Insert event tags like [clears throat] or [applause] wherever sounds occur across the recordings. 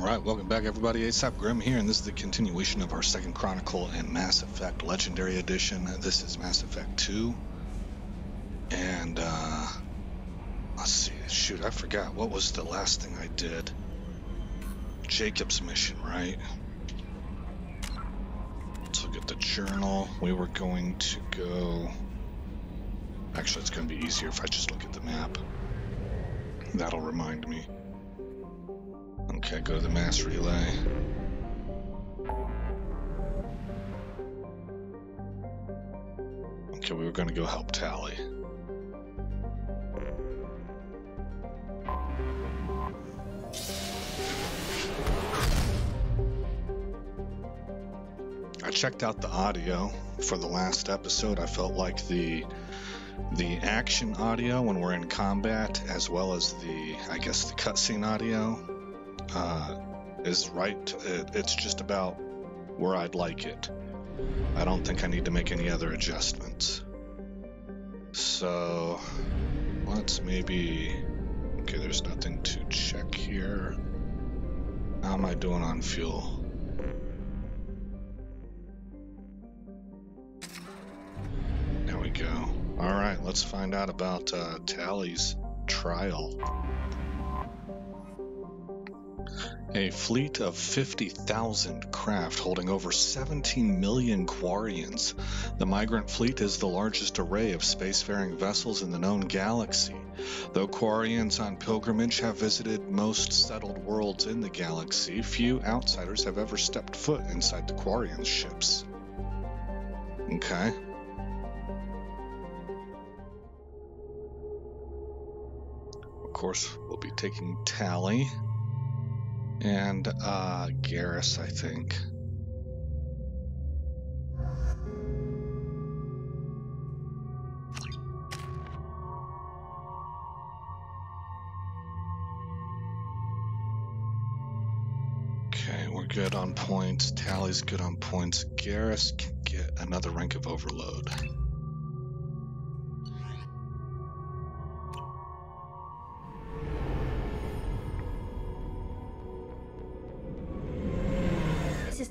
Alright, welcome back everybody. Aesop Grimm here, and this is the continuation of our second Chronicle in Mass Effect Legendary Edition. This is Mass Effect 2. And, uh... Let's see, shoot, I forgot. What was the last thing I did? Jacob's mission, right? Let's look at the journal. We were going to go... Actually, it's going to be easier if I just look at the map. That'll remind me. Okay, go to the mass relay. Okay, we were going to go help Tali. I checked out the audio for the last episode. I felt like the the action audio when we're in combat, as well as the I guess the cutscene audio, uh, is right. It, it's just about where I'd like it. I don't think I need to make any other adjustments. So let's maybe. Okay, there's nothing to check here. How am I doing on fuel? There we go. All right, let's find out about uh, Tali's trial. A fleet of 50,000 craft holding over 17 million Quarians. The Migrant Fleet is the largest array of spacefaring vessels in the known galaxy. Though Quarians on pilgrimage have visited most settled worlds in the galaxy, few outsiders have ever stepped foot inside the Quarians' ships. Okay. Of course, we'll be taking Tali and uh, Garrus, I think. Okay, we're good on points. Tali's good on points. Garrus can get another rank of overload.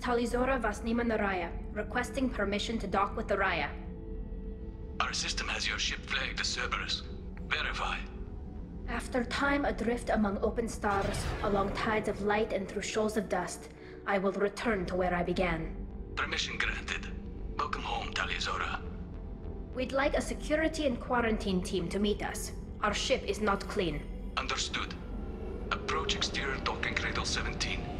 Tali'Zorah Vasnima Naraya, requesting permission to dock with the Rayya. Our system has your ship flagged as Cerberus. Verify. After time adrift among open stars, along tides of light and through shoals of dust, I will return to where I began. Permission granted. Welcome home, Tali'Zorah. We'd like a security and quarantine team to meet us. Our ship is not clean. Understood. Approach exterior docking cradle 17.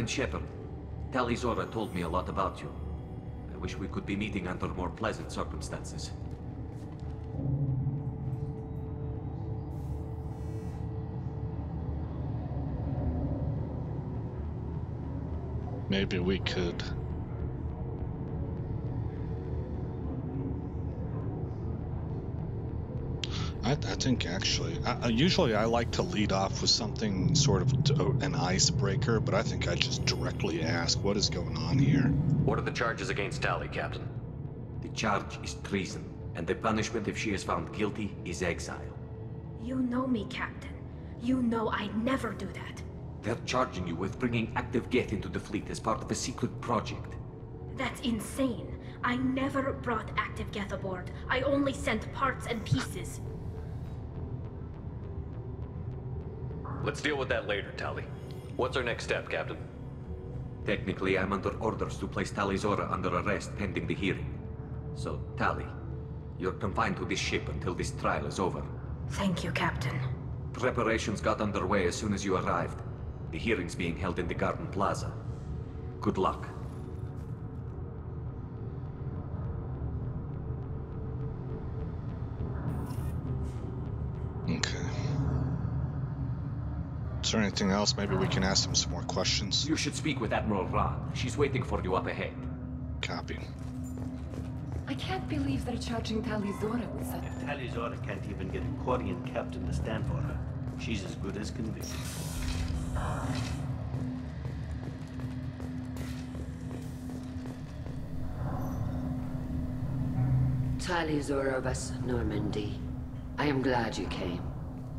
Captain Shepard, Tali'Zorah told me a lot about you. I wish we could be meeting under more pleasant circumstances. Maybe we could. I, I think actually, I, I- usually I like to lead off with something sort of t- uh, an icebreaker, but I think I just directly ask what is going on here. What are the charges against Tali, Captain? The charge is treason, and the punishment if she is found guilty is exile. You know me, Captain. You know I'd never do that. They're charging you with bringing active Geth into the fleet as part of a secret project. That's insane. I never brought active Geth aboard. I only sent parts and pieces. Let's deal with that later, Tali. What's our next step, Captain? Technically, I'm under orders to place Tali'Zorah under arrest pending the hearing. So, Tali, you're confined to this ship until this trial is over. Thank you, Captain. Preparations got underway as soon as you arrived. The hearing's being held in the Garden Plaza. Good luck. Okay. Is there anything else? Maybe we can ask them some more questions. You should speak with Admiral Raan. She's waiting for you up ahead. Copy. I can't believe they're charging Tali'Zorah with such... If Tali'Zorah can't even get a Quarian captain to stand for her, she's as good as convicted. Tali'Zorah Vas Normandy. I am glad you came.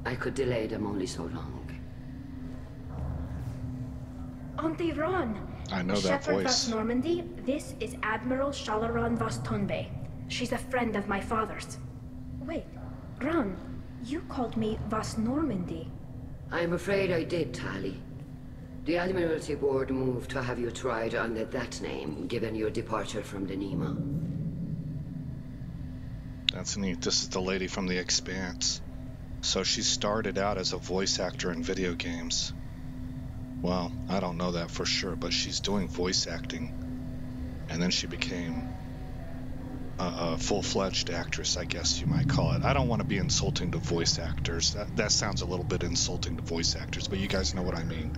I could delay them only so long. Auntie Raan! I know that Shepherd voice. Vas Normandy, this is Admiral Shala'Raan Vas Tonbay. She's a friend of my father's. Wait, Raan, you called me Vas Normandy. I'm afraid I did, Tali. The Admiralty Board moved to have you tried under that name, given your departure from the Neema. That's neat. This is the lady from The Expanse. So she started out as a voice actor in video games. Well, I don't know that for sure, but she's doing voice acting. And then she became a, a full-fledged actress, I guess you might call it. I don't want to be insulting to voice actors. That, that sounds a little bit insulting to voice actors, but you guys know what I mean.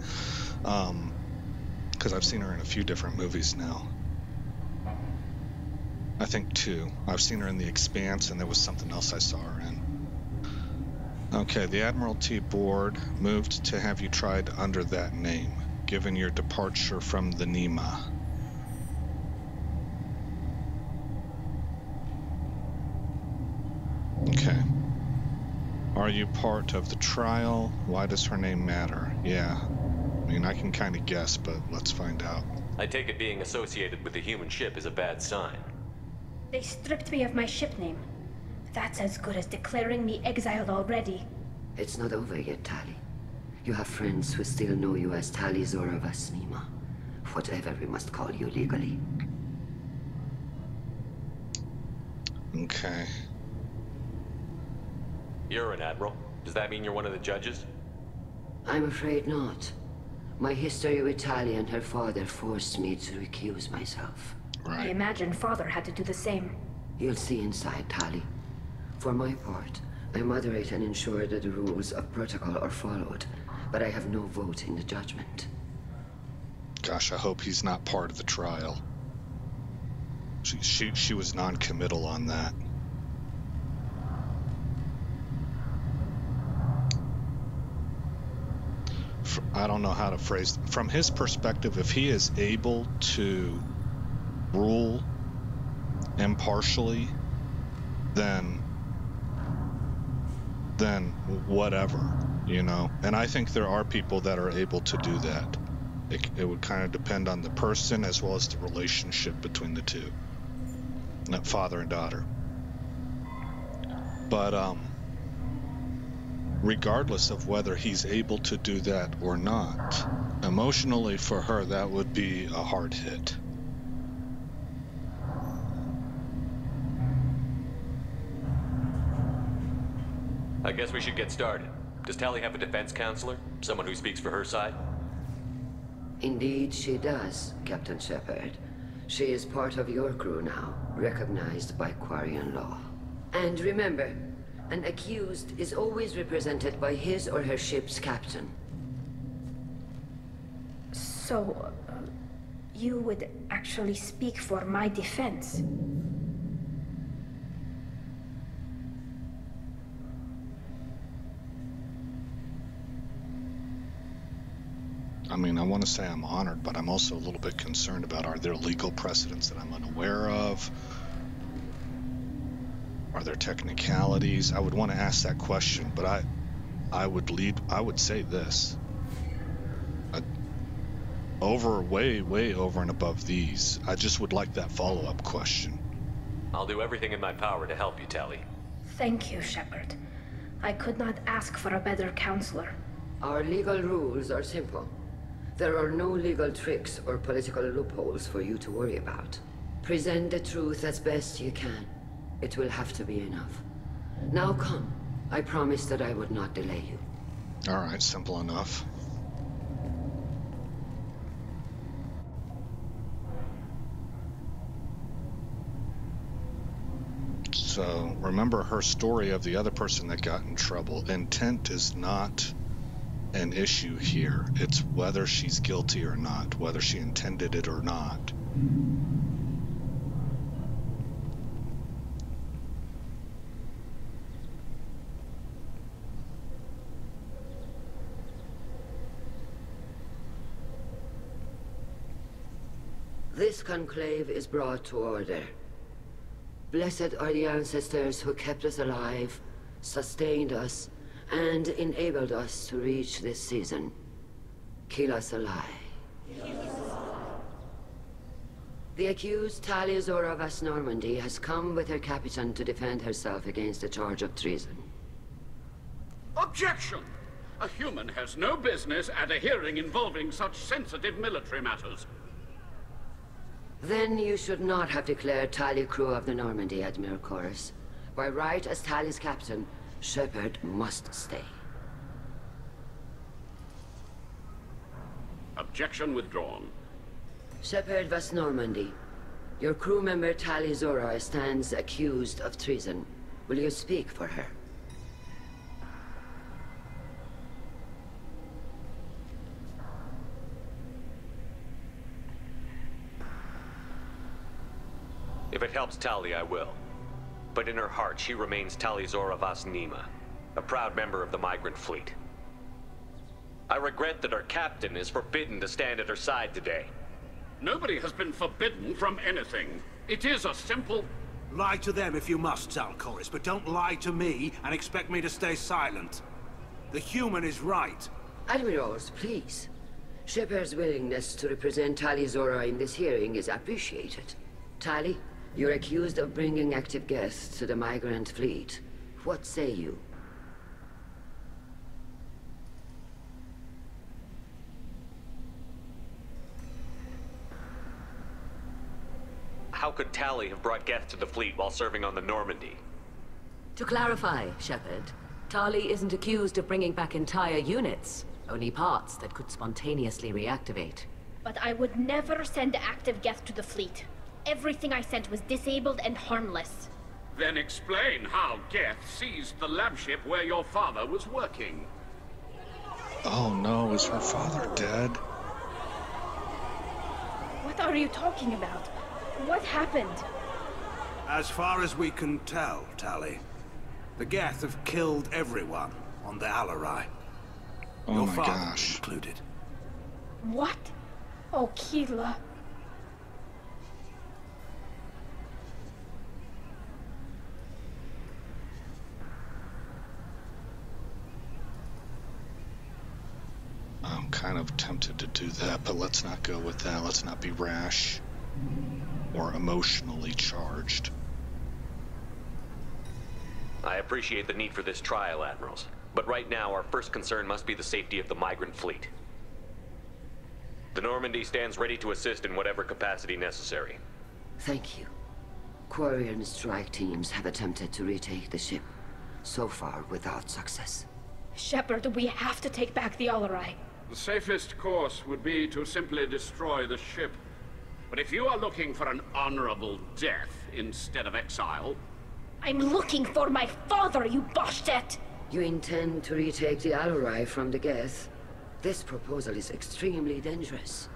Um, because I've seen her in a few different movies now. I think two. I've seen her in The Expanse, and there was something else I saw her in. Okay, the Admiralty Board moved to have you tried under that name, given your departure from the Neema. Okay. Are you part of the trial? Why does her name matter? Yeah. I mean, I can kind of guess, but let's find out. I take it being associated with a human ship is a bad sign. They stripped me of my ship name. That's as good as declaring me exiled already. It's not over yet, Tali. You have friends who still know you as Tali'Zorah Vas Neema. Whatever we must call you legally. Okay. You're an admiral. Does that mean you're one of the judges? I'm afraid not. My history with Tali and her father forced me to recuse myself. Right. I imagine father had to do the same. You'll see inside, Tali. For my part, I moderate and ensure that the rules of protocol are followed, but I have no vote in the judgment. Gosh, I hope he's not part of the trial. She she she was non-committal on that. I don't know how to phrase from his perspective if he is able to rule impartially then then whatever you know? And i think there are people that are able to do that. It, it would kind of depend on the person as well as the relationship between the two. Not father and daughter. But um regardless of whether he's able to do that or not emotionally for her that would be a hard hit I guess we should get started. Does Tali have a defense counselor? Someone who speaks for her side? Indeed, she does, Captain Shepard. She is part of your crew now, recognized by Quarian law. And remember, an accused is always represented by his or her ship's captain. So, uh, you would actually speak for my defense? I mean, I want to say I'm honored, but I'm also a little bit concerned about are there legal precedents that I'm unaware of? Are there technicalities? I would want to ask that question, but I I would lead I would say this. Uh, over way way over and above these. I just would like that follow-up question. I'll do everything in my power to help you, Tali. Thank you, Shepard. I could not ask for a better counselor. Our legal rules are simple. There are no legal tricks or political loopholes for you to worry about. Present the truth as best you can. It will have to be enough. Now come. I promised that I would not delay you. All right, simple enough. So remember her story of the other person that got in trouble. Intent is not an issue here. It's whether she's guilty or not, whether she intended it or not. This conclave is brought to order. Blessed are the ancestors who kept us alive, sustained us, and enabled us to reach this season. Keep us alive. The accused Tali'Zorah Vas Normandy has come with her captain to defend herself against a charge of treason. Objection! A human has no business at a hearing involving such sensitive military matters. Then you should not have declared Talia crew of the Normandy, Admiral Koris. By right as Talia's captain, Shepard must stay. Objection withdrawn. Shepard Vas Normandy, your crew member Tali'Zorah stands accused of treason. Will you speak for her? If it helps Tali, I will. But in her heart, she remains Tali'Zorah Vas Neema, a proud member of the Migrant Fleet. I regret that our captain is forbidden to stand at her side today. Nobody has been forbidden from anything. It is a simple... Lie to them if you must, Zaal'Koris, but don't lie to me and expect me to stay silent. The human is right. Admirals, please. Shepard's willingness to represent Tali'Zorah in this hearing is appreciated. Tali, you're accused of bringing active Geth to the migrant fleet. What say you? How could Tali have brought Geth to the fleet while serving on the Normandy? To clarify, Shepard, Tali isn't accused of bringing back entire units, only parts that could spontaneously reactivate. But I would never send active Geth to the fleet. Everything I sent was disabled and harmless. Then explain how Geth seized the lab ship where your father was working. Oh no, is her father dead? What are you talking about? What happened? As far as we can tell, Tali, the Geth have killed everyone on the Alarei. Oh Your my father gosh. included. What? Oh, Keelah. I'm kind of tempted to do that, but let's not go with that. Let's not be rash or emotionally charged. I appreciate the need for this trial, Admirals. But right now, our first concern must be the safety of the migrant fleet. The Normandy stands ready to assist in whatever capacity necessary. Thank you. Quarian strike teams have attempted to retake the ship, so far without success. Shepard, we have to take back the Alarei. The safest course would be to simply destroy the ship. But if you are looking for an honorable death instead of exile, I'm looking for my father, you Bosh'tet! You intend to retake the Alarei from the Geth? This proposal is extremely dangerous.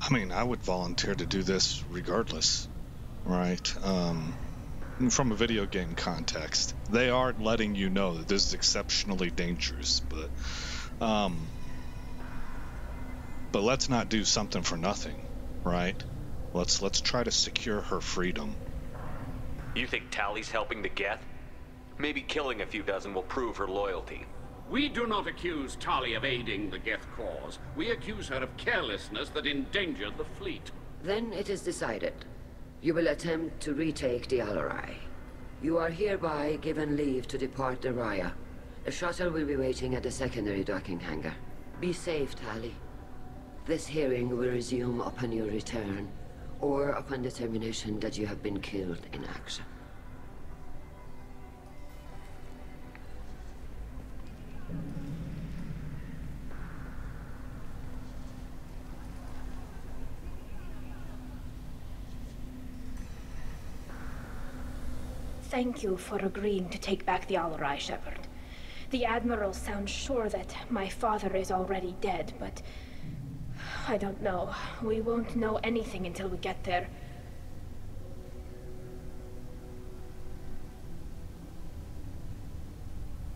I mean, I would volunteer to do this regardless, right? Um, from a video game context, they are letting you know that this is exceptionally dangerous, but, um, but let's not do something for nothing, right? Let's let's try to secure her freedom. You think Tali's helping the Geth? Maybe killing a few dozen will prove her loyalty. we do not accuse Tali of aiding the Geth cause. We accuse her of carelessness that endangered the fleet. Then it is decided. You will attempt to retake the Alarei. You are hereby given leave to depart the Rayya. A shuttle will be waiting at the secondary docking hangar. Be safe, Tali. This hearing will resume upon your return, or upon determination that you have been killed in action. Thank you for agreeing to take back the Alarei, Shepard. The Admiral sounds sure that my father is already dead, but... I don't know. We won't know anything until we get there.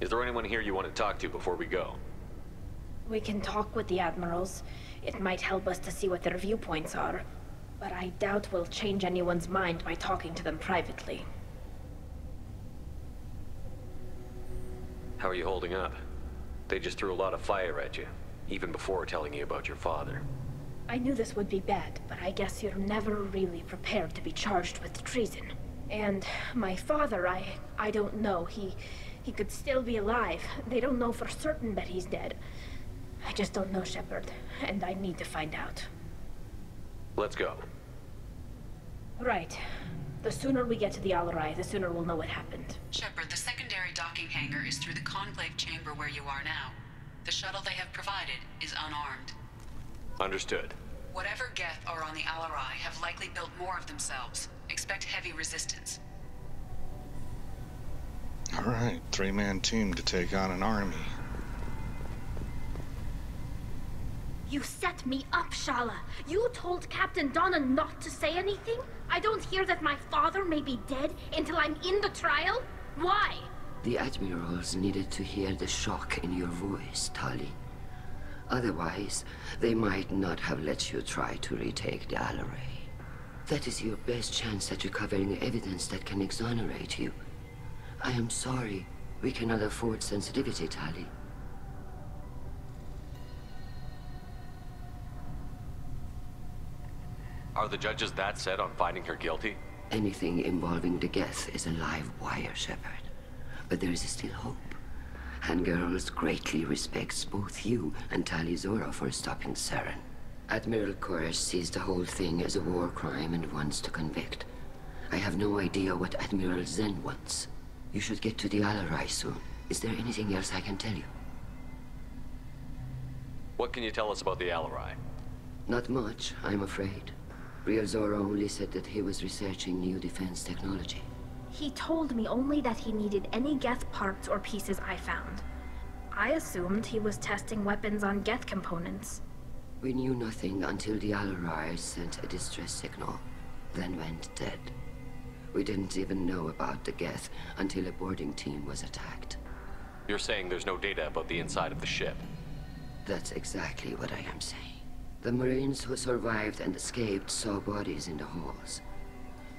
Is there anyone here you want to talk to before we go? We can talk with the admirals. It might help us to see what their viewpoints are. But I doubt we'll change anyone's mind by talking to them privately. How are you holding up? They just threw a lot of fire at you, even before telling you about your father. I knew this would be bad, but I guess you're never really prepared to be charged with treason. And my father, I... I don't know. He... he could still be alive. They don't know for certain that he's dead. I just don't know, Shepard, and I need to find out. Let's go. Right. The sooner we get to the Alarei, the sooner we'll know what happened. Shepard, the secondary docking hangar is through the conclave chamber where you are now. The shuttle they have provided is unarmed. Understood. Whatever Geth are on the Alarei have likely built more of themselves. Expect heavy resistance. Alright, three-man team to take on an army. You set me up, Shala. You told Captain Donna not to say anything? I don't hear that my father may be dead until I'm in the trial? Why? The admirals needed to hear the shock in your voice, Tali. Otherwise, they might not have let you try to retake the Alarei. That is your best chance at recovering evidence that can exonerate you. I am sorry. We cannot afford sensitivity, Tali. Are the judges that set on finding her guilty? Anything involving the Geth is a live wire, Shepard. But there is still hope. Han'Gerrel greatly respects both you and Tali'Zorah for stopping Saren. Admiral Koris sees the whole thing as a war crime and wants to convict. I have no idea what Admiral Xen wants. You should get to the Alarei soon. Is there anything else I can tell you? What can you tell us about the Alarei? Not much, I'm afraid. Rael'Zorah only said that he was researching new defense technology. He told me only that he needed any Geth parts or pieces I found. I assumed he was testing weapons on Geth components. We knew nothing until the Alarei sent a distress signal, then went dead. We didn't even know about the Geth until a boarding team was attacked. You're saying there's no data about the inside of the ship? That's exactly what I am saying. The Marines who survived and escaped saw bodies in the halls.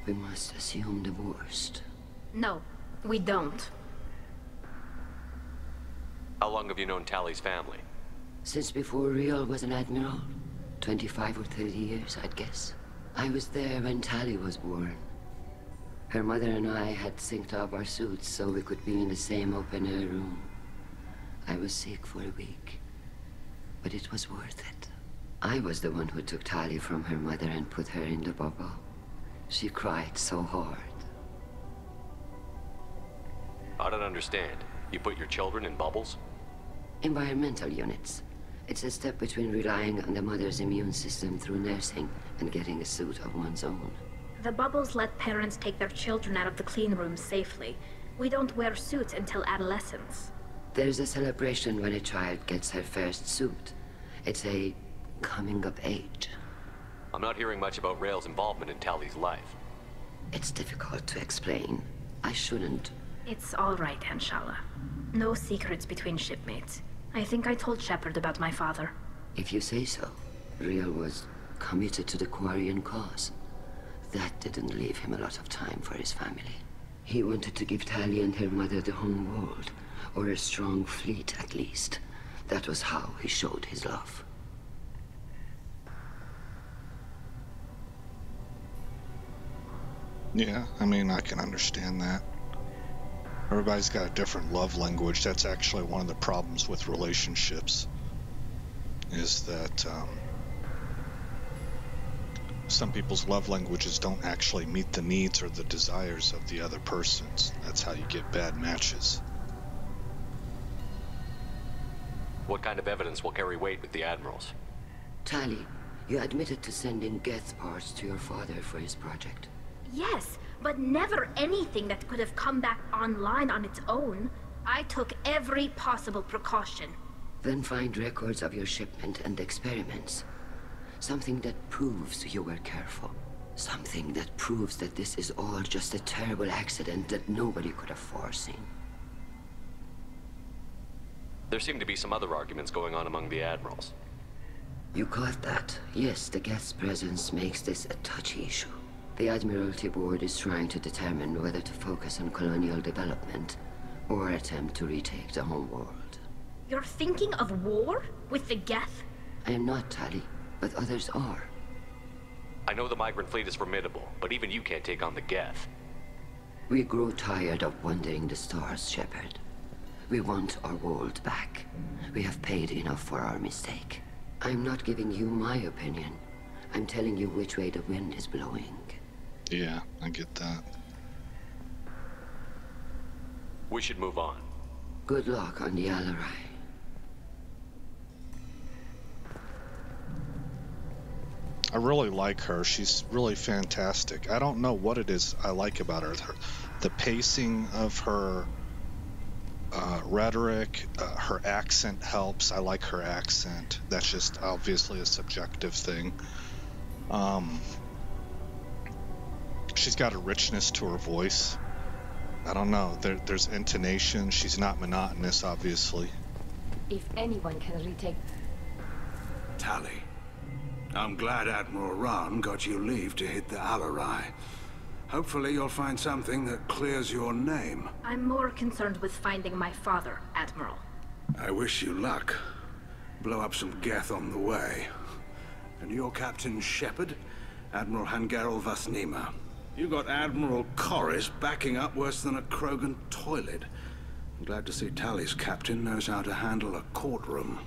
We must assume the worst. No, we don't. How long have you known Tali's family? Since before Rael was an admiral. 25 or 30 years, I'd guess. I was there when Tali was born. Her mother and I had synced up our suits so we could be in the same open-air room. I was sick for a week, but it was worth it. I was the one who took Tali from her mother and put her in the bubble. She cried so hard. I don't understand. You put your children in bubbles? Environmental units. It's a step between relying on the mother's immune system through nursing and getting a suit of one's own. The bubbles let parents take their children out of the clean room safely. We don't wear suits until adolescence. There's a celebration when a child gets her first suit. It's a coming of age. I'm not hearing much about Rael's involvement in Tali's life. It's difficult to explain. I shouldn't. It's all right, Anshala. No secrets between shipmates. I think I told Shepard about my father. If you say so. Rael was committed to the Quarian cause. That didn't leave him a lot of time for his family. He wanted to give Tali and her mother the home world, or a strong fleet at least. That was how he showed his love. Yeah, I mean, I can understand that. Everybody's got a different love language. That's actually one of the problems with relationships. Is that um, some people's love languages don't actually meet the needs or the desires of the other persons. That's how you get bad matches. What kind of evidence will carry weight with the admirals? Tali, you admitted to sending Geth parts to your father for his project. Yes, but never anything that could have come back online on its own. I took every possible precaution. Then find records of your shipment and experiments. Something that proves you were careful. Something that proves that this is all just a terrible accident that nobody could have foreseen. There seem to be some other arguments going on among the admirals. You caught that? Yes, the Geth presence makes this a touchy issue. The Admiralty Board is trying to determine whether to focus on colonial development or attempt to retake the homeworld. You're thinking of war? With the Geth? I am not, Tali, but others are. I know the migrant fleet is formidable, but even you can't take on the Geth. We grow tired of wandering the stars, Shepard. We want our world back. We have paid enough for our mistake. I'm not giving you my opinion. I'm telling you which way the wind is blowing. Yeah, I get that. We should move on. Good luck on the Alarei. I really like her. She's really fantastic. I don't know what it is I like about her. her the pacing of her uh, rhetoric, uh, her accent helps. I like her accent. That's just obviously a subjective thing. Um, she's got a richness to her voice. I don't know. There, there's intonation. She's not monotonous, obviously. If anyone can retake... Tali. I'm glad Admiral Raan got you leave to hit the Alarei. Hopefully you'll find something that clears your name. I'm more concerned with finding my father, Admiral. I wish you luck. Blow up some Geth on the way. And your Captain Shepard, Admiral Han'Gerrel Vas Neema. You got Admiral Koris backing up worse than a Krogan toilet. I'm glad to see Tali's captain knows how to handle a courtroom.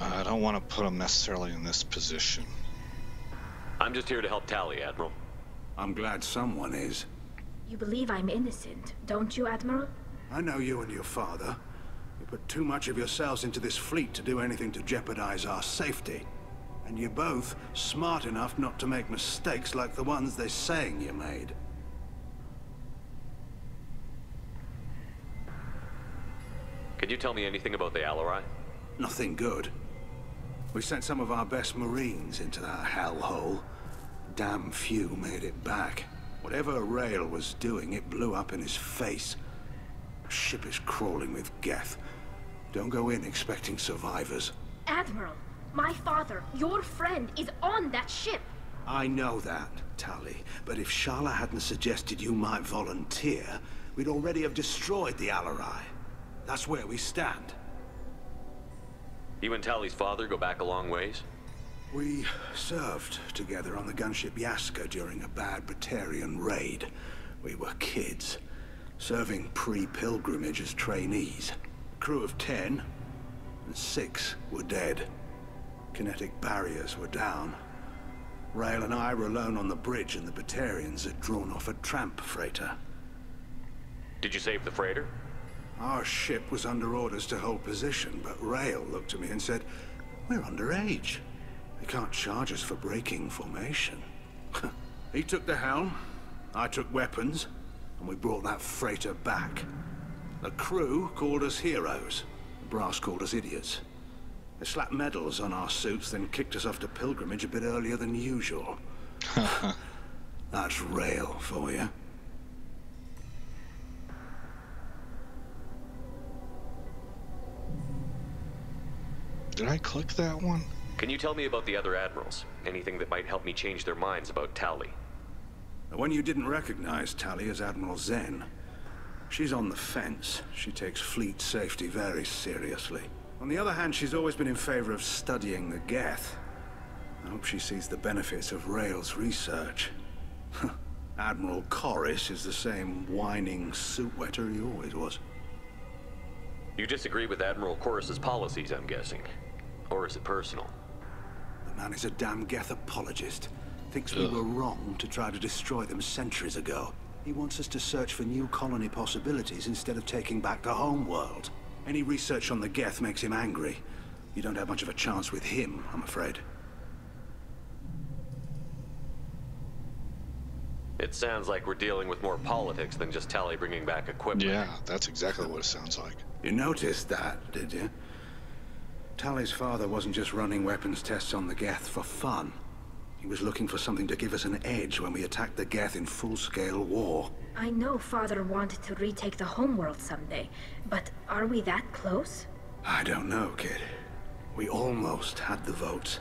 I don't want to put him necessarily in this position. I'm just here to help Tali, Admiral. I'm glad someone is. You believe I'm innocent, don't you, Admiral? I know you and your father. You put too much of yourselves into this fleet to do anything to jeopardize our safety. And you're both smart enough not to make mistakes like the ones they're saying you made. Can you tell me anything about the Alarei? Nothing good. We sent some of our best Marines into that hellhole. Damn few made it back. Whatever Rael was doing, it blew up in his face. A ship is crawling with Geth. Don't go in expecting survivors. Admiral, my father, your friend, is on that ship. I know that, Tali. But if Shala hadn't suggested you might volunteer, we'd already have destroyed the Alarei. That's where we stand. You and Tali's father go back a long ways? We served together on the gunship Yaska during a bad Batarian raid. We were kids, serving pre-pilgrimage as trainees. Crew of ten, and six were dead. Kinetic barriers were down. Rael and I were alone on the bridge and the Batarians had drawn off a tramp freighter. Did you save the freighter? Our ship was under orders to hold position, but Rael looked at me and said, We're underage. They can't charge us for breaking formation. [laughs] he took the helm, I took weapons, and we brought that freighter back. The crew called us heroes. The brass called us idiots. They slapped medals on our suits, then kicked us off to pilgrimage a bit earlier than usual. [laughs] That's Rael for you. Did I click that one? Can you tell me about the other admirals? Anything that might help me change their minds about Tali? The one you didn't recognize, Tali, is Admiral Xen. She's on the fence. She takes fleet safety very seriously. On the other hand, she's always been in favor of studying the Geth. I hope she sees the benefits of Rael's research. [laughs] Admiral Koris is the same whining suit wetter he always was. You disagree with Admiral Koris's policies, I'm guessing. Or is it personal? The man is a damn Geth apologist. Thinks we were wrong to try to destroy them centuries ago. He wants us to search for new colony possibilities instead of taking back the home world. Any research on the Geth makes him angry. You don't have much of a chance with him, I'm afraid. It sounds like we're dealing with more politics than just Tali bringing back equipment. Yeah, that's exactly what it sounds like. You noticed that, did you? Tali's father wasn't just running weapons tests on the Geth for fun. He was looking for something to give us an edge when we attacked the Geth in full-scale war. I know Father wanted to retake the homeworld someday, but are we that close? I don't know, kid. We almost had the votes.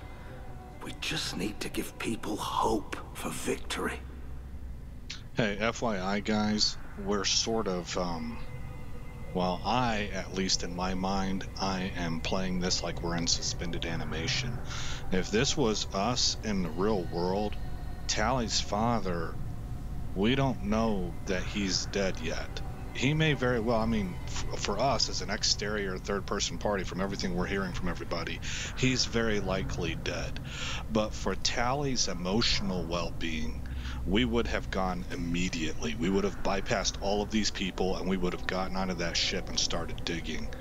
We just need to give people hope for victory. Hey, FYI, guys, we're sort of, um, well, I, at least in my mind, I am playing this like we're in suspended animation. If this was us in the real world, Tali's father, we don't know that he's dead yet. He may very well, I mean, f- for us as an exterior third person party, from everything we're hearing from everybody, he's very likely dead. But for Tali's emotional well being, we would have gone immediately. We would have bypassed all of these people and we would have gotten onto that ship and started digging.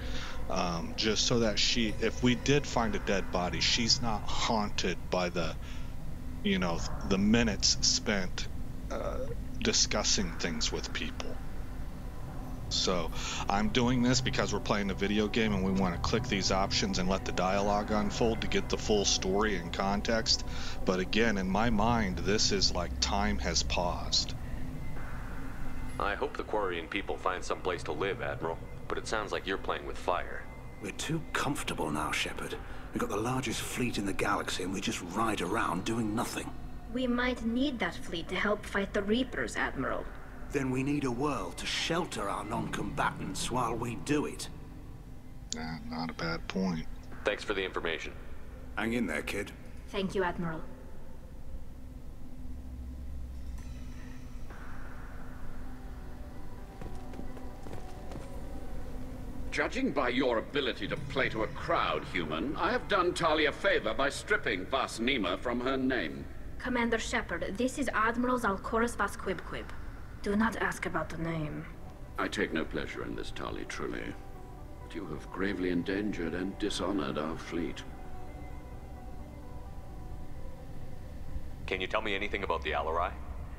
Um, just so that she, if we did find a dead body, she's not haunted by the, you know, the minutes spent uh, discussing things with people. So I'm doing this because we're playing a video game and we want to click these options and let the dialogue unfold to get the full story and context. But again, in my mind, this is like time has paused. I hope the Quarian people find some place to live, Admiral. But it sounds like you're playing with fire. We're too comfortable now, Shepard. We've got the largest fleet in the galaxy and we just ride around doing nothing. We might need that fleet to help fight the Reapers, Admiral. Then we need a world to shelter our non-combatants while we do it. Nah, not a bad point. Thanks for the information. Hang in there, kid. Thank you, Admiral. Judging by your ability to play to a crowd, human, I have done Tali a favor by stripping Vas Neema from her name. Commander Shepard, this is Admiral Zaal'Koris Vas Qwib-Qwib. Do not ask about the name. I take no pleasure in this, Tali, truly. But you have gravely endangered and dishonored our fleet. Can you tell me anything about the Alarei?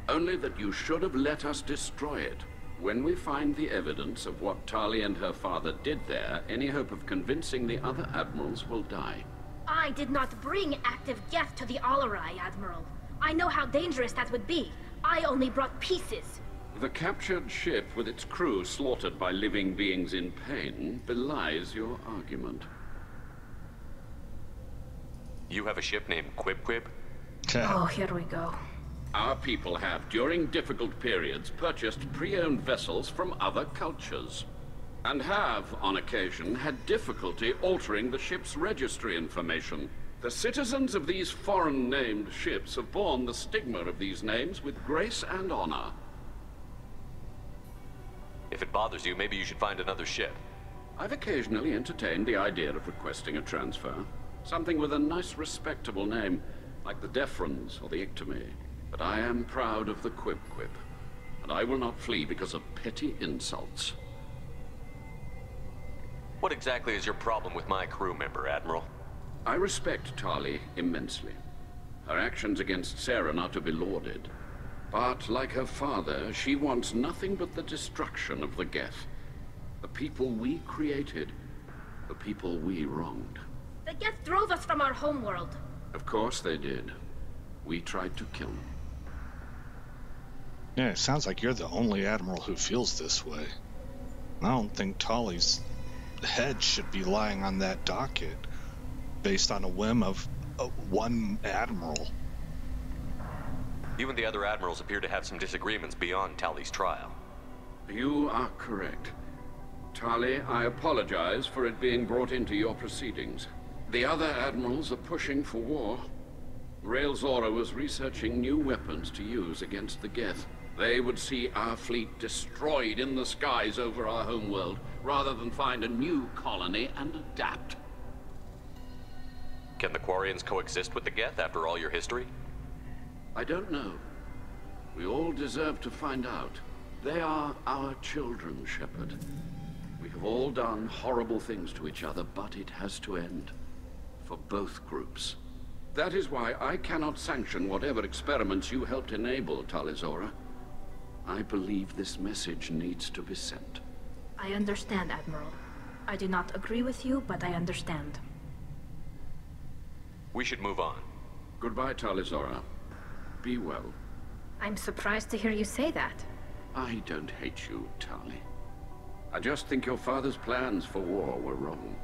Only that you should have let us destroy it. When we find the evidence of what Tali and her father did there, any hope of convincing the other admirals will die. I did not bring active Geth to the Alarei, Admiral. I know how dangerous that would be. I only brought pieces. The captured ship with its crew slaughtered by living beings in pain belies your argument. You have a ship named Qwib-Qwib? [laughs] Oh, here we go. Our people have, during difficult periods, purchased pre-owned vessels from other cultures. And have, on occasion, had difficulty altering the ship's registry information. The citizens of these foreign-named ships have borne the stigma of these names with grace and honor. If it bothers you, maybe you should find another ship. I've occasionally entertained the idea of requesting a transfer. Something with a nice, respectable name, like the Defrons or the Ictomy. But I am proud of the Quib Quib, and I will not flee because of petty insults. What exactly is your problem with my crew member, Admiral? I respect Tali immensely. Her actions against Saren are to be lauded. But, like her father, she wants nothing but the destruction of the Geth. The people we created. The people we wronged. The Geth drove us from our homeworld. Of course they did. We tried to kill them. Yeah, it sounds like you're the only admiral who feels this way. I don't think Tali's head should be lying on that docket based on a whim of uh, one admiral. You and the other admirals appear to have some disagreements beyond Tali's trial. You are correct. Tali, I apologize for it being brought into your proceedings. The other admirals are pushing for war. Rael'Zorah was researching new weapons to use against the Geth. They would see our fleet destroyed in the skies over our homeworld, rather than find a new colony and adapt. Can the Quarians coexist with the Geth after all your history? I don't know. We all deserve to find out. They are our children, Shepard. We have all done horrible things to each other, but it has to end. For both groups. That is why I cannot sanction whatever experiments you helped enable, Tali'Zorah. I believe this message needs to be sent. I understand, Admiral. I do not agree with you, but I understand. We should move on. Goodbye, Tali'Zorah. Be well. I'm surprised to hear you say that. I don't hate you, Tali. I just think your father's plans for war were wrong.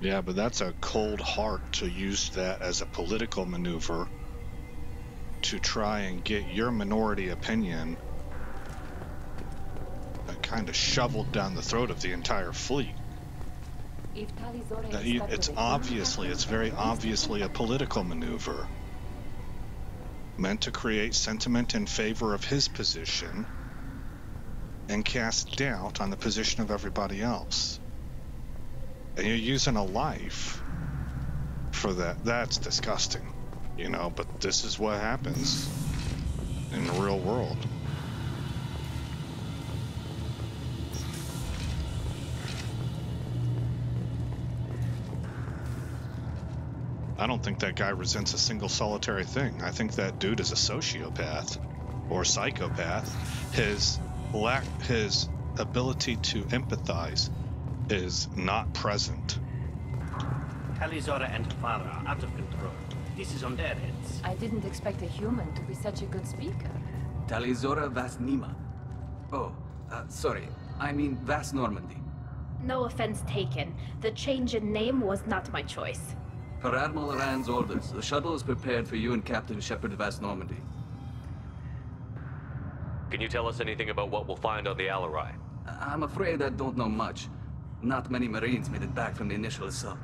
Yeah, but that's a cold heart to use that as a political maneuver to try and get your minority opinion uh, kind of shoveled down the throat of the entire fleet. It's obviously, it's very obviously a political maneuver meant to create sentiment in favor of his position and cast doubt on the position of everybody else. And you're using a life for that. That's disgusting, you know, but this is what happens in the real world. I don't think that guy resents a single solitary thing. I think that dude is a sociopath or psychopath. His lack, his ability to empathize is not present. Tali'Zorah and Clara out of control. This is on their heads. I didn't expect a human to be such a good speaker. Tali'Zorah Vas Neema. Oh, uh, sorry. I mean Vas Normandy. No offense taken. The change in name was not my choice. Per Admiral Raan's orders, the shuttle is prepared for you and Captain Shepard Vas Normandy. Can you tell us anything about what we'll find on the Alarei? I'm afraid I don't know much. Not many Marines made it back from the initial assault.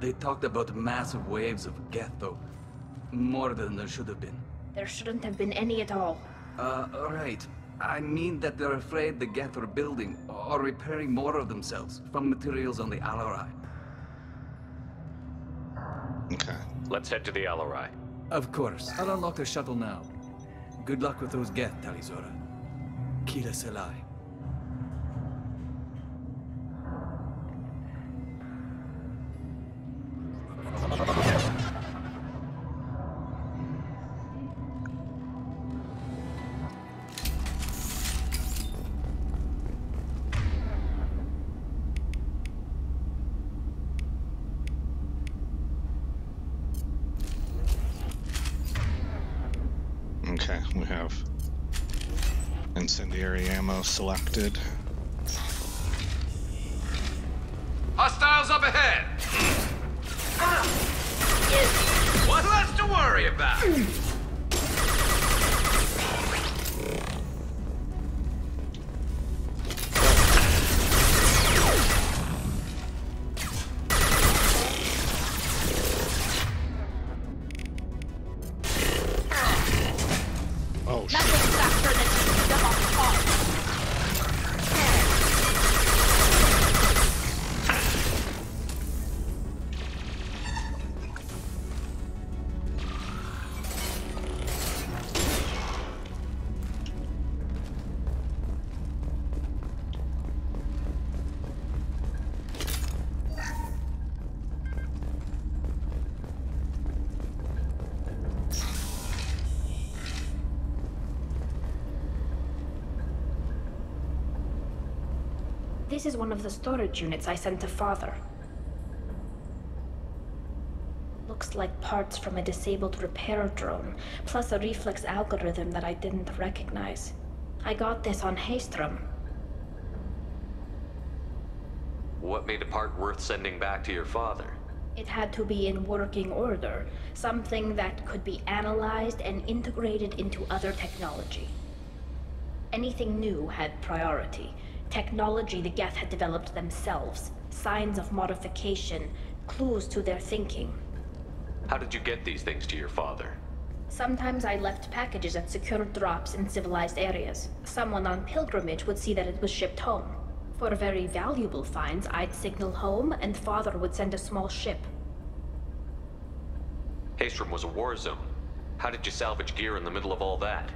They talked about massive waves of Geth, though. More than there should have been. There shouldn't have been any at all. Uh, right. I mean that they're afraid the Geth are building or repairing more of themselves from materials on the Alarei. Okay. Let's head to the Alarei. Of course. I'll unlock the shuttle now. Good luck with those Geth, Tali'Zorah. Keelah Se'lai. Selected. This is one of the storage units I sent to Father. Looks like parts from a disabled repair drone, plus a reflex algorithm that I didn't recognize. I got this on Haestrom. What made a part worth sending back to your father? It had to be in working order, something that could be analyzed and integrated into other technology. Anything new had priority. Technology the Geth had developed themselves, signs of modification, clues to their thinking. How did you get these things to your father? Sometimes I left packages at secure drops in civilized areas. Someone on pilgrimage would see that it was shipped home. For very valuable finds, I'd signal home, and father would send a small ship. Haestrom was a war zone. How did you salvage gear in the middle of all that?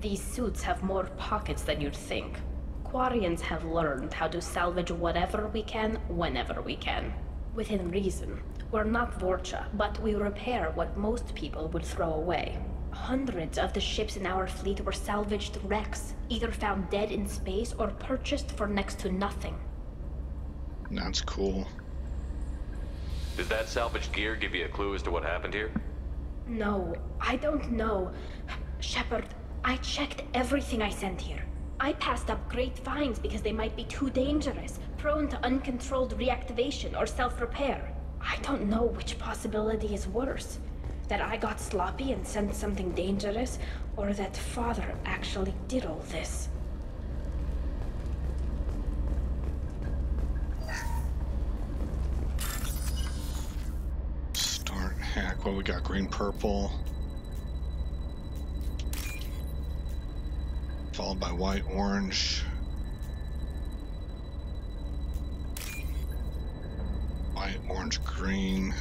These suits have more pockets than you'd think. Quarians have learned how to salvage whatever we can, whenever we can. Within reason. We're not Vorcha, but we repair what most people would throw away. Hundreds of the ships in our fleet were salvaged wrecks, either found dead in space or purchased for next to nothing. That's cool. Did that salvaged gear give you a clue as to what happened here? No, I don't know. Shepard, I checked everything I sent here. I passed up great finds because they might be too dangerous, prone to uncontrolled reactivation or self-repair. I don't know which possibility is worse. That I got sloppy and sent something dangerous, or that Father actually did all this. Start hack. Well, we got green, purple. Followed by white, orange. White, orange, green.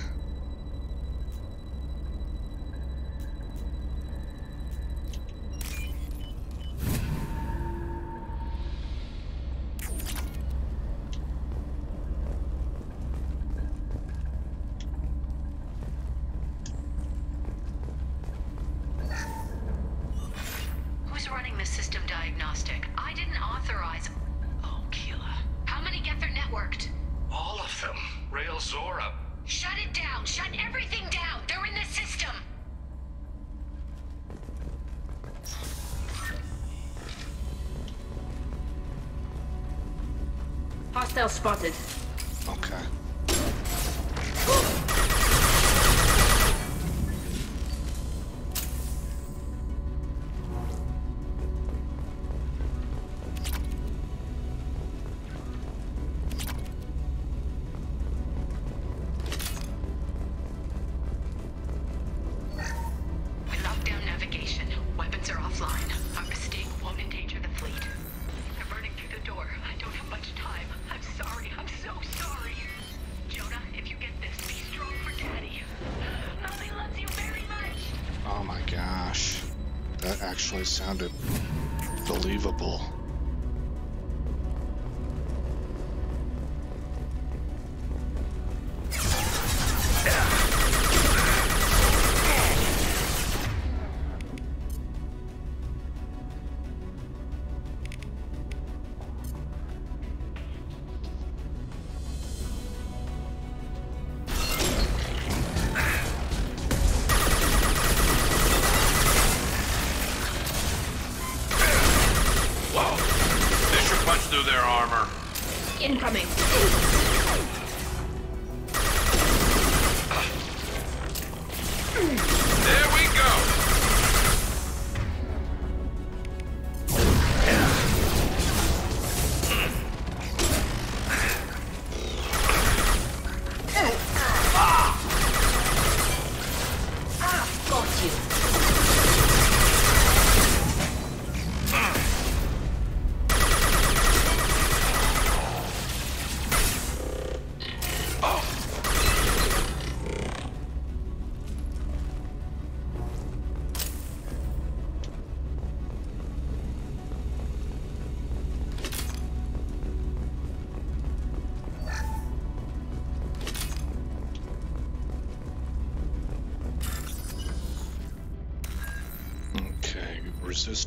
Actually sounded believable.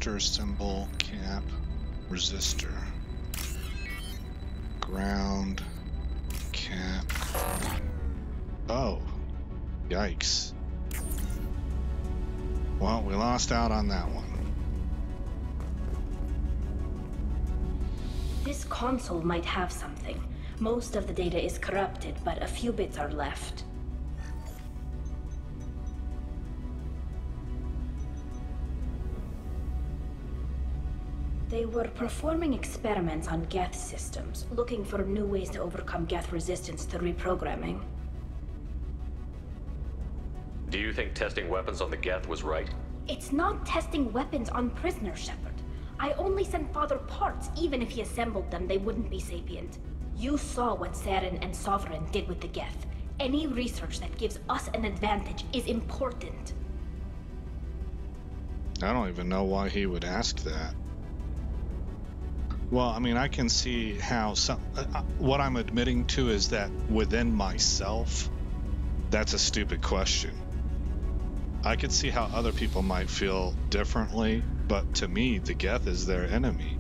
Resistor symbol, cap, resistor. Ground, cap. Oh, yikes. Well, we lost out on that one. This console might have something. Most of the data is corrupted, but a few bits are left. They were performing experiments on Geth systems, looking for new ways to overcome Geth resistance to reprogramming. Do you think testing weapons on the Geth was right? It's not testing weapons on prisoners, Shepard. I only sent Father parts. Even if he assembled them, they wouldn't be sapient. You saw what Saren and Sovereign did with the Geth. Any research that gives us an advantage is important. I don't even know why he would ask that. Well, I mean, I can see how some. Uh, uh, what I'm admitting to is that within myself, that's a stupid question. I could see how other people might feel differently, but to me, the Geth is their enemy.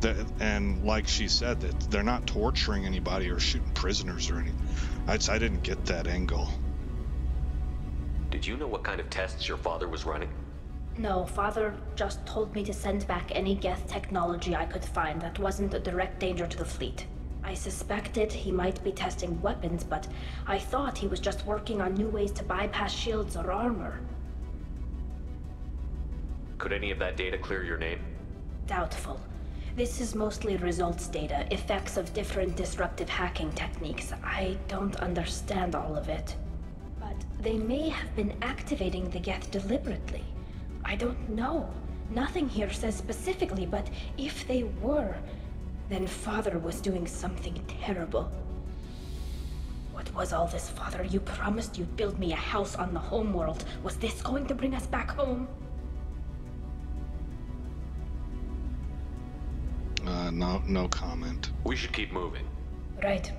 The, and like she said, that they're not torturing anybody or shooting prisoners or anything. I, I didn't get that angle. Did you know what kind of tests your father was running? No, father just told me to send back any Geth technology I could find that wasn't a direct danger to the fleet. I suspected he might be testing weapons, but I thought he was just working on new ways to bypass shields or armor. Could any of that data clear your name? Doubtful. This is mostly results data, effects of different disruptive hacking techniques. I don't understand all of it. But they may have been activating the Geth deliberately. I don't know. Nothing here says specifically, but if they were, then Father was doing something terrible. What was all this, Father? You promised you'd build me a house on the homeworld. Was this going to bring us back home? Uh, no, no comment. We should keep moving. Right.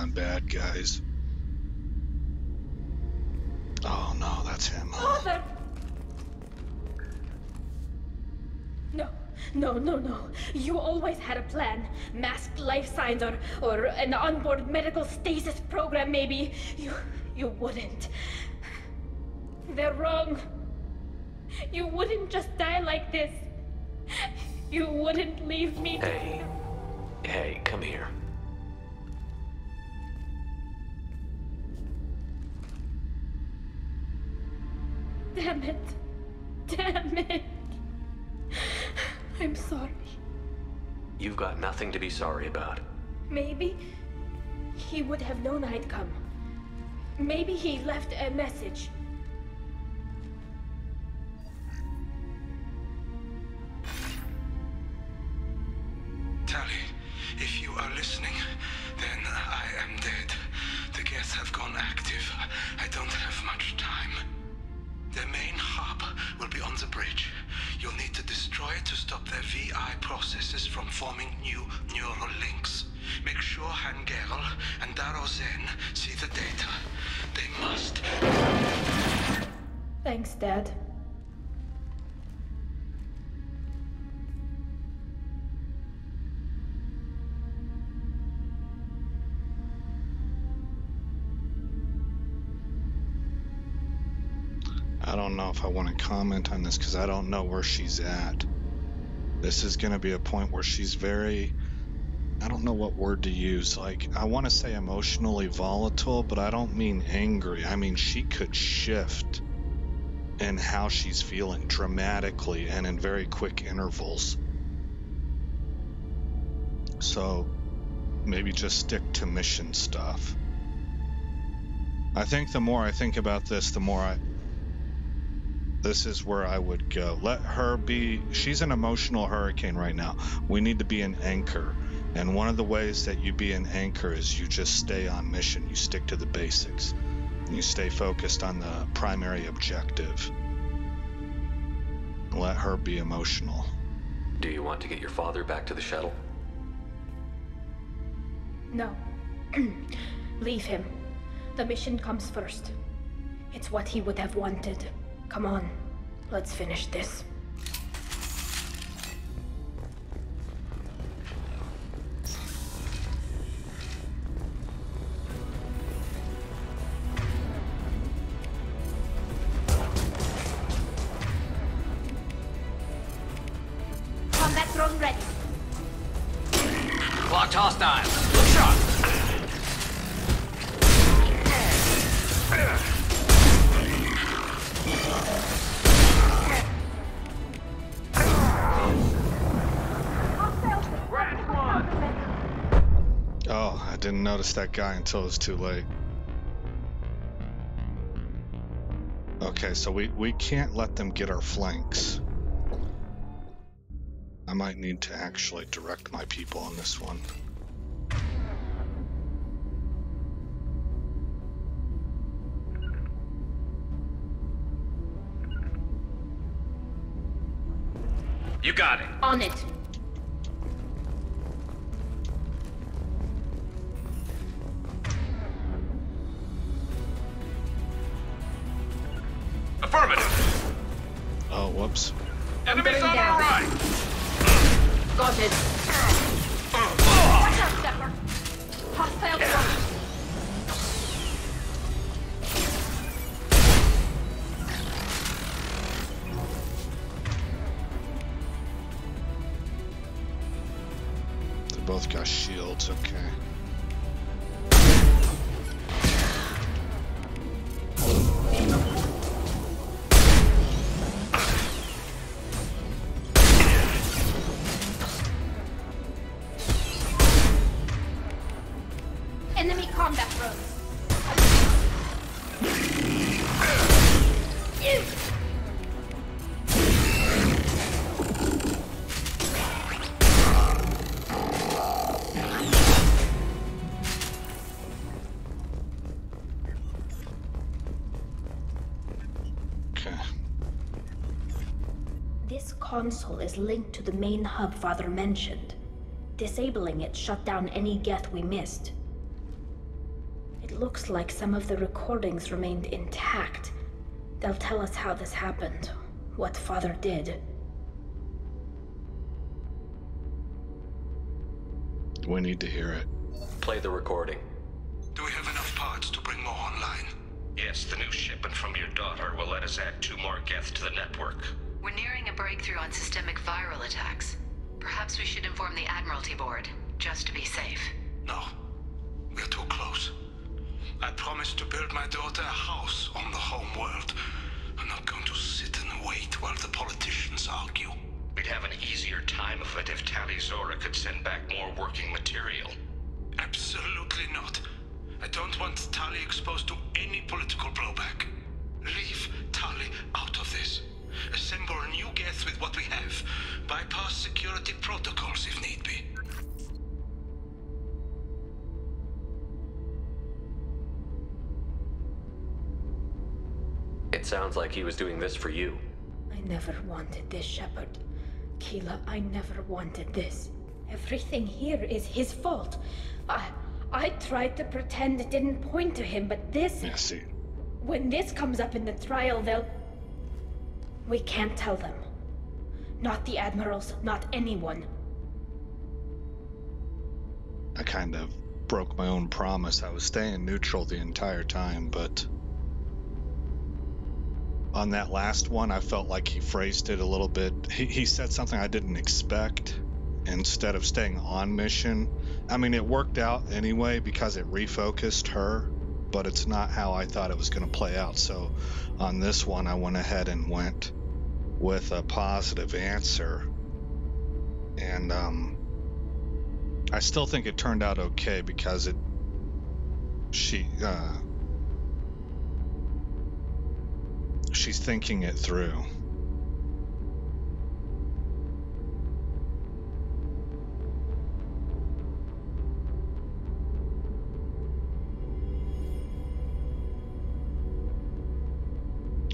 Gamble gone bad, guys. Oh no, that's him. Father! No, no, no, no. You always had a plan. Masked life signs or, or an onboard medical stasis program, maybe. You, you wouldn't. They're wrong. You wouldn't just die like this. You wouldn't leave me. Hey. Hey, come here. Damn it. Damn it. I'm sorry. You've got nothing to be sorry about. Maybe he would have known I'd come. Maybe he left a message. Tali, if you are listening, then I am dead. The Geth have gone active. I don't have will be on the bridge. You'll need to destroy it to stop their VI processes from forming new neural links. Make sure Han'Gerrel and Daro'Xen see the data. They must. Thanks, Dad. I don't know if I want to comment on this because I don't know where she's at. This is going to be a point where she's very. I don't know what word to use. Like, I want to say emotionally volatile, but I don't mean angry. I mean, she could shift in how she's feeling dramatically and in very quick intervals. So, maybe just stick to mission stuff. I think the more I think about this, the more I, this is where I would go. Let her be, she's an emotional hurricane right now. We need to be an anchor. And one of the ways that you be an anchor is you just stay on mission. You stick to the basics. You stay focused on the primary objective. Let her be emotional. Do you want to get your father back to the shuttle? No. [clears throat] Leave him. The mission comes first. It's what he would have wanted. Come on, let's finish this. Notice that guy until it's too late. Okay, so we, we can't let them get our flanks. I might need to actually direct my people on this one. You got it. On it. Console is linked to the main hub Father mentioned. Disabling it shut down any Geth we missed. It looks like some of the recordings remained intact. They'll tell us how this happened, what Father did. We need to hear it. Play the recording. Do we have enough parts to bring more online? Yes, the new shipment from your daughter will let us add two more Geth to the network. We're nearing a breakthrough on systemic viral attacks. Perhaps we should inform the Admiralty Board, just to be safe. No. We're too close. I promised to build my daughter a house on the home world. He was doing this for you. I never wanted this, Shepard. Keelah, I never wanted this. Everything here is his fault. I. I tried to pretend it didn't point to him, but this. Yeah, see. When this comes up in the trial, they'll. We can't tell them. Not the admirals, not anyone. I kind of broke my own promise. I was staying neutral the entire time, but on that last one, I felt like he phrased it a little bit. He, he said something I didn't expect instead of staying on mission. I mean, it worked out anyway because it refocused her, but it's not how I thought it was going to play out. So on this one, I went ahead and went with a positive answer. And um, I still think it turned out okay because it. She. Uh, she's thinking it through.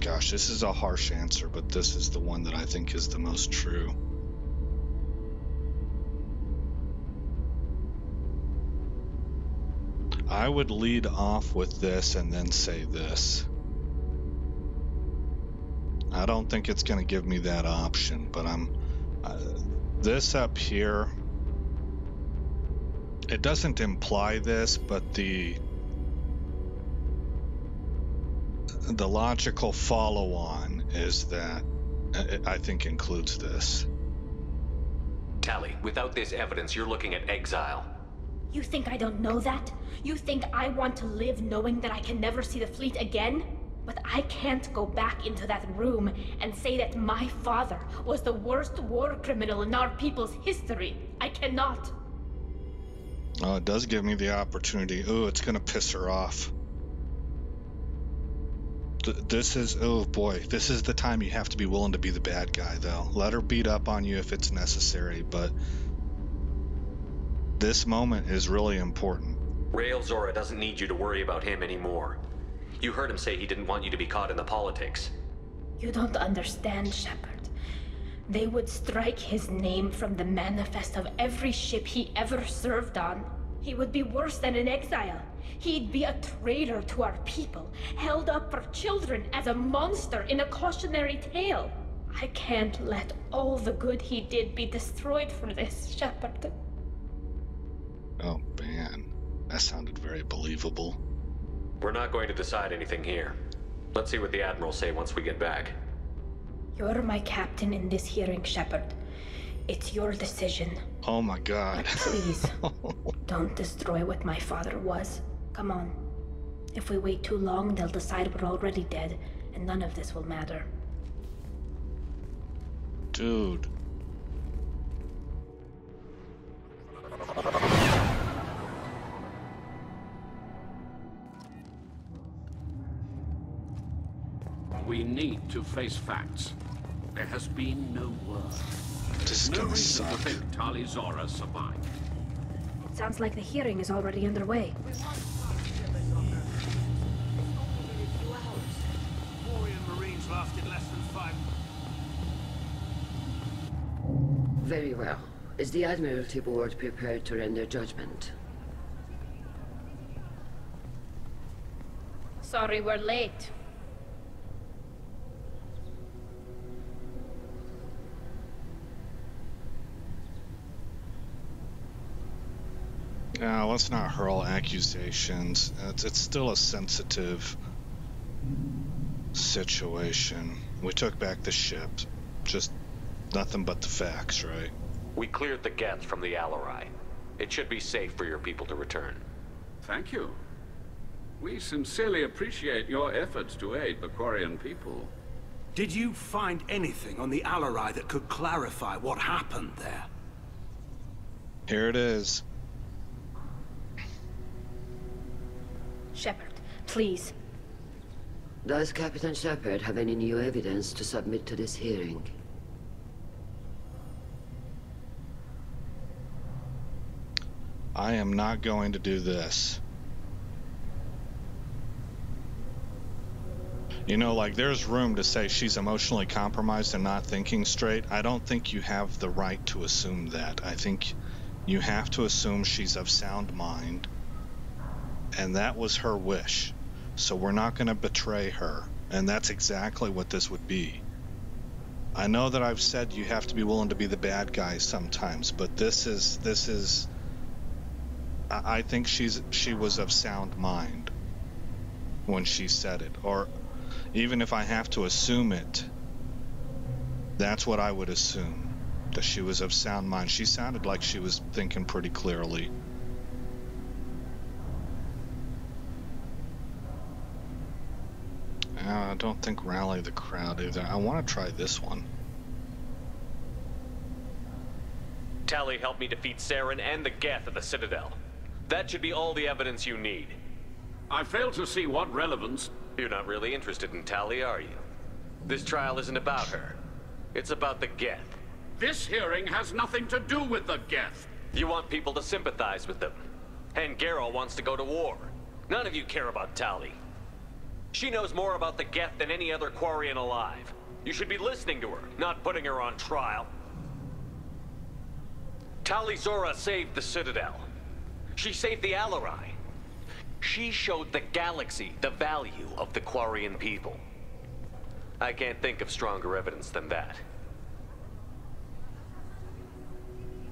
Gosh, this is a harsh answer, but this is the one that I think is the most true. I would lead off with this and then say this. I don't think it's going to give me that option, but I'm. Uh, this up here. It doesn't imply this, but the. The logical follow on is that I think includes this. Tali, without this evidence, you're looking at exile. You think I don't know that? You think I want to live knowing that I can never see the fleet again? But I can't go back into that room and say that my father was the worst war criminal in our people's history. I cannot. Oh, it does give me the opportunity. Oh, it's gonna piss her off. Th- this is, oh boy, this is the time you have to be willing to be the bad guy, though. Let her beat up on you if it's necessary, but this moment is really important. Rael'Zorah doesn't need you to worry about him anymore. You heard him say he didn't want you to be caught in the politics. You don't understand, Shepard. They would strike his name from the manifest of every ship he ever served on. He would be worse than an exile. He'd be a traitor to our people, held up for children as a monster in a cautionary tale. I can't let all the good he did be destroyed for this, Shepard. Oh man, that sounded very believable. We're not going to decide anything here. Let's see what the Admirals say once we get back. You're my captain in this hearing, Shepard. It's your decision. Oh my god. But [laughs] please, don't destroy what my father was. Come on. If we wait too long, they'll decide we're already dead, and none of this will matter. Dude. We need to face facts. There has been no word. This is no gonna reason suck. to think Tali'Zorah survived. It sounds like the hearing is already underway. Quarian Marines lasted less than five. Very well. Is the Admiralty Board prepared to render judgment? Sorry we're late. Now, let's not hurl accusations. It's, it's still a sensitive situation. We took back the ship. Just nothing but the facts, right? We cleared the Geth from the Alarei. It should be safe for your people to return. Thank you. We sincerely appreciate your efforts to aid the Quarian people. Did you find anything on the Alarei that could clarify what happened there? Here it is. Shepard, please. Does Captain Shepard have any new evidence to submit to this hearing? I am not going to do this. You know, like, there's room to say she's emotionally compromised and not thinking straight. I don't think you have the right to assume that. I think you have to assume she's of sound mind and that was her wish. So we're not going to betray her, and that's exactly what this would be. I know that I've said you have to be willing to be the bad guy sometimes, but this is this is I think she's she was of sound mind when she said it or even if I have to assume it that's what I would assume that she was of sound mind. She sounded like she was thinking pretty clearly. I don't think rally the crowd either. I want to try this one. Tali helped me defeat Saren and the Geth at the Citadel. That should be all the evidence you need. I fail to see what relevance... You're not really interested in Tali, are you? This trial isn't about her. It's about the Geth. This hearing has nothing to do with the Geth. You want people to sympathize with them. And Gerrel wants to go to war. None of you care about Tali. She knows more about the Geth than any other Quarian alive. You should be listening to her, not putting her on trial. Tali'Zorah saved the Citadel. She saved the Alarei. She showed the galaxy the value of the Quarian people. I can't think of stronger evidence than that.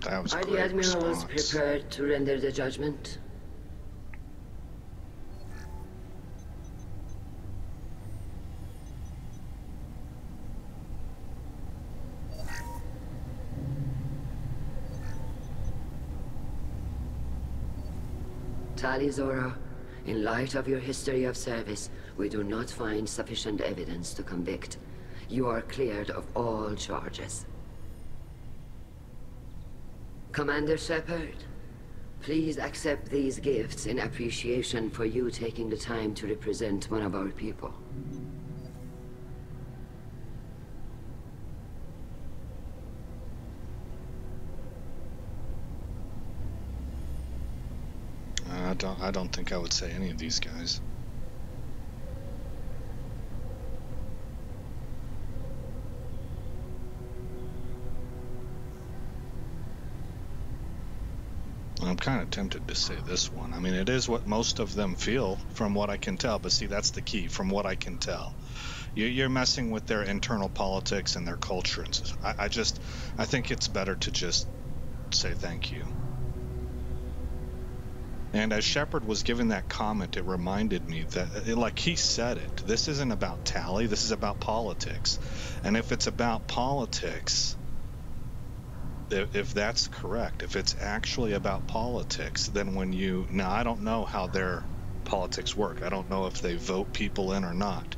That was Are the admirals prepared to render the judgment? Tali'Zorah, in light of your history of service, we do not find sufficient evidence to convict. You are cleared of all charges. Commander Shepard, please accept these gifts in appreciation for you taking the time to represent one of our people. I don't. I don't think I would say any of these guys. I'm kind of tempted to say this one. I mean, it is what most of them feel, from what I can tell. But see, that's the key, from what I can tell. You're messing with their internal politics and their culture. And I, I just, I think it's better to just say thank you. And as Shepard was giving that comment, it reminded me that, like he said it, this isn't about Tali, this is about politics. And if it's about politics, if, if that's correct, if it's actually about politics, then when you. Now, I don't know how their politics work, I don't know if they vote people in or not.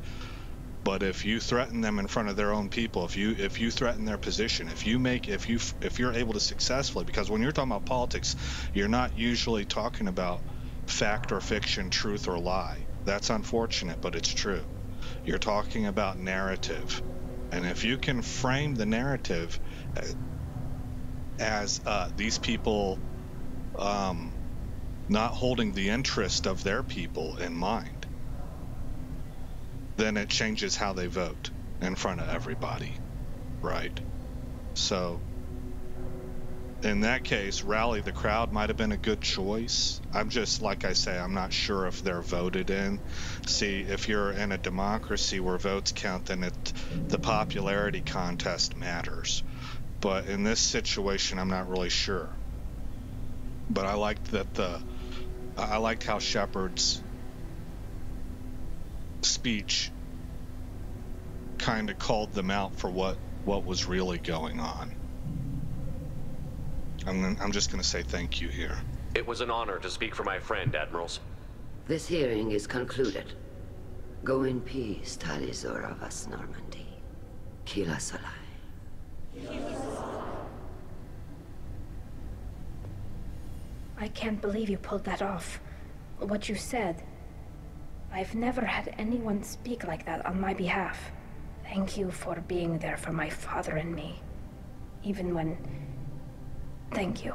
But if you threaten them in front of their own people, if you if you threaten their position, if you make if you if you're able to successfully, because when you're talking about politics, you're not usually talking about fact or fiction, truth or lie. That's unfortunate, but it's true. You're talking about narrative, and if you can frame the narrative as uh, these people um, not holding the interest of their people in mind then it changes how they vote in front of everybody, right? So, in that case, rally the crowd might have been a good choice. I'm just, like I say, I'm not sure if they're voted in. See, if you're in a democracy where votes count, then it, the popularity contest matters. But in this situation, I'm not really sure. But I liked that the, I liked how Shepard's speech kind of called them out for what what was really going on. I'm, I'm just going to say thank you here. It was an honor to speak for my friend, Admirals. This hearing is concluded. Go in peace, Tali'Zorah Vas Normandy. Keelah Se'lai. I can't believe you pulled that off. What you said. I've never had anyone speak like that on my behalf. Thank you for being there for my father and me. Even when... Thank you.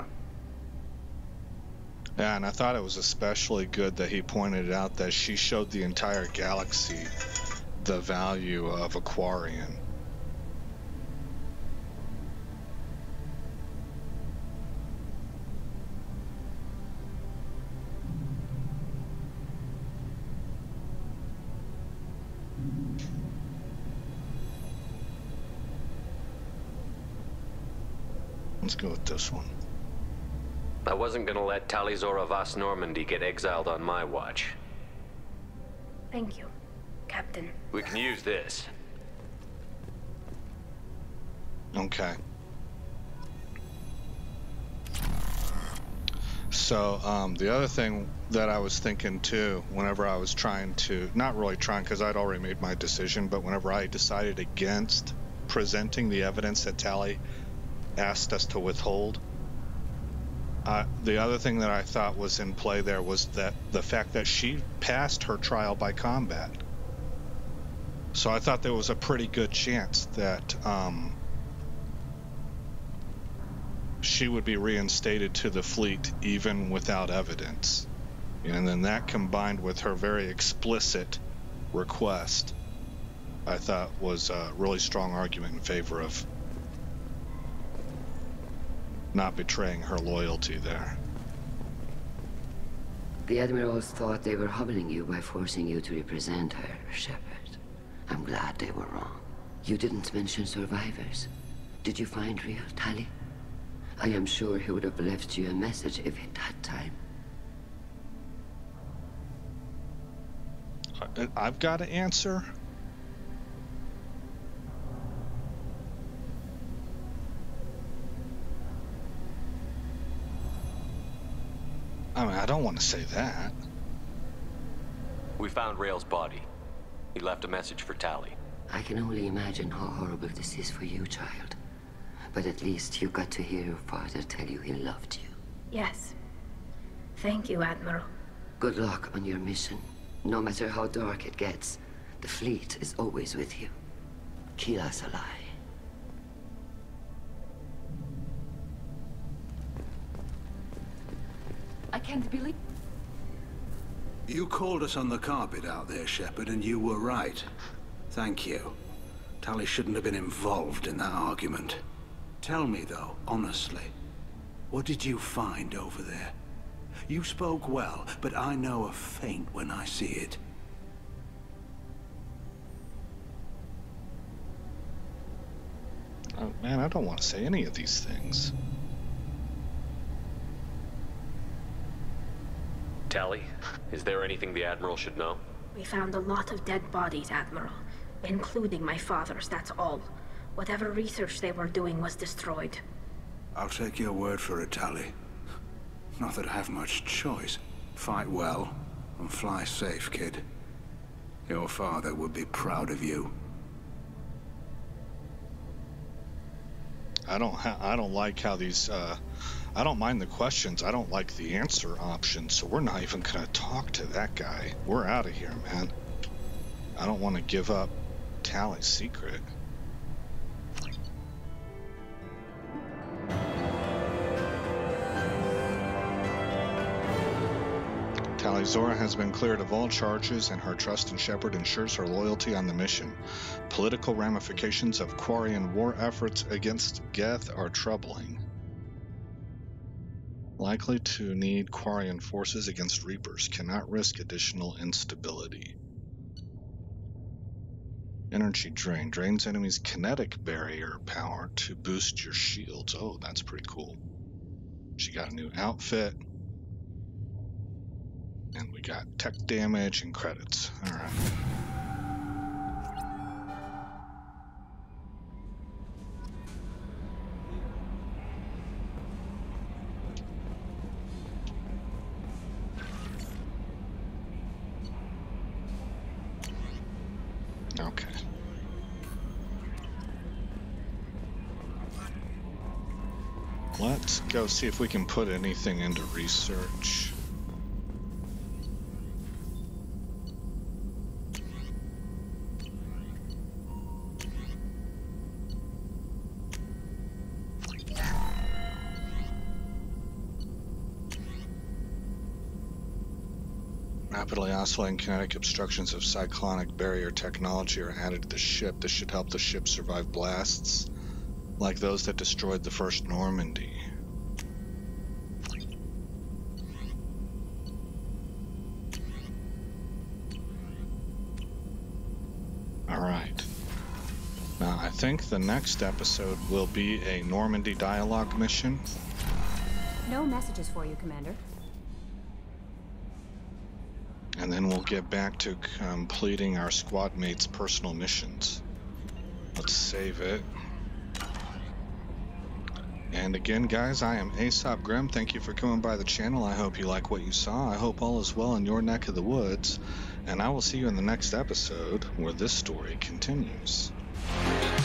Yeah, and I thought it was especially good that he pointed out that she showed the entire galaxy the value of Aquarian. Go with this one. I wasn't gonna let Tali'Zorah Vas Normandy get exiled on my watch. Thank you, Captain. We can use this. Okay. So, um, the other thing that I was thinking too, whenever I was trying to, not really trying because I'd already made my decision, but whenever I decided against presenting the evidence that Tali asked us to withhold, uh, the other thing that I thought was in play there was that the fact that she passed her trial by combat. So I thought there was a pretty good chance that um, she would be reinstated to the fleet even without evidence. And then that combined with her very explicit request, I thought was a really strong argument in favor of not betraying her loyalty there. The Admirals thought they were humbling you by forcing you to represent her, Shepard. I'm glad they were wrong. You didn't mention survivors. Did you find Rael Tali? I am sure he would have left you a message if he'd had time. I've got to answer. I mean, I don't want to say that. We found Rael's body. He left a message for Tali. I can only imagine how horrible this is for you, child. But at least you got to hear your father tell you he loved you. Yes. Thank you, Admiral. Good luck on your mission. No matter how dark it gets, the fleet is always with you. Keelah Se'lai. I can't believe... You called us on the carpet out there, Shepard, and you were right. Thank you. Tali shouldn't have been involved in that argument. Tell me, though, honestly, what did you find over there? You spoke well, but I know a feint when I see it. Oh, man, I don't want to say any of these things. Tali, is there anything the Admiral should know? We found a lot of dead bodies, Admiral. Including my father's, that's all. Whatever research they were doing was destroyed. I'll take your word for it, Tali. Not that I have much choice. Fight well, and fly safe, kid. Your father would be proud of you. I don't I don't like how these uh, I don't mind the questions. I don't like the answer option. So we're not even gonna talk to that guy. We're out of here, man. I don't want to give up Tali's secret. Tali'Zorah has been cleared of all charges, and her trust in Shepard ensures her loyalty on the mission. Political ramifications of Quarian war efforts against Geth are troubling. Likely to need Quarian forces against Reapers. Cannot risk additional instability. Energy drain. Drains enemies' kinetic barrier power to boost your shields. Oh, that's pretty cool. She got a new outfit. And we got tech damage and credits. Alright. Let's see if we can put anything into research. Rapidly oscillating kinetic obstructions of cyclonic barrier technology are added to the ship. This should help the ship survive blasts like those that destroyed the first Normandy. Alright. Now, I think the next episode will be a Normandy dialogue mission. No messages for you, Commander. And then we'll get back to completing our squad mates' personal missions. Let's save it. And again, guys, I am Aesop Grimm. Thank you for coming by the channel. I hope you like what you saw. I hope all is well in your neck of the woods. And I will see you in the next episode where this story continues.